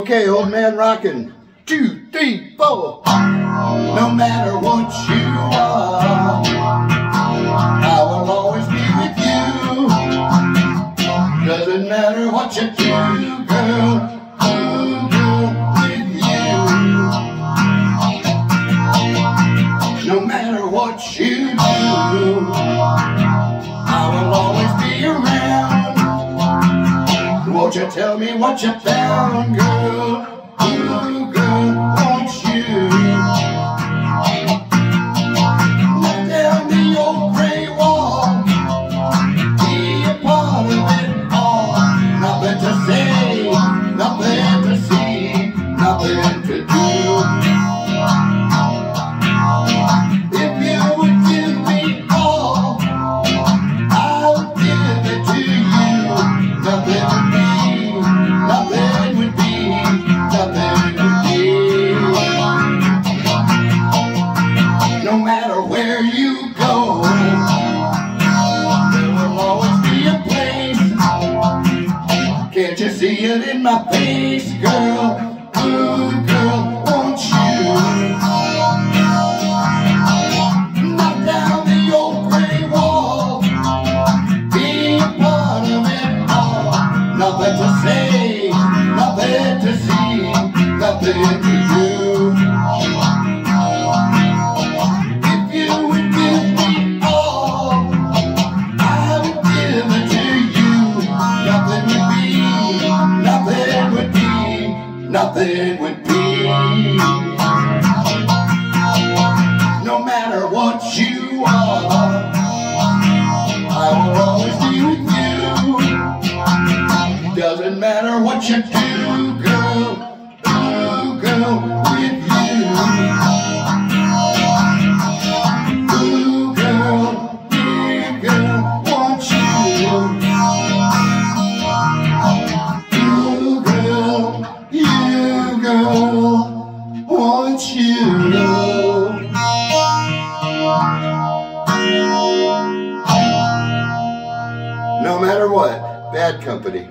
Okay, old man rockin'. Two, three, four. No matter what you are, I will always be with you. Doesn't matter what you do, girl. Girl, with you. No matter what you Won't you tell me what you found, girl? Ooh, girl, won't you? Let down the old gray wall. Be a part of it all. Nothing to say, nothing to see, nothing to do. No matter where you go, there will always be a place. Can't you see it in my face, girl? Ooh, girl, won't you? Knock down the old gray wall. Be a part of it all. Nothing to say, nothing to see, nothing to do. Nothing would be. No matter what you are, I will always be with you. Doesn't matter what you do, No matter what, bad company.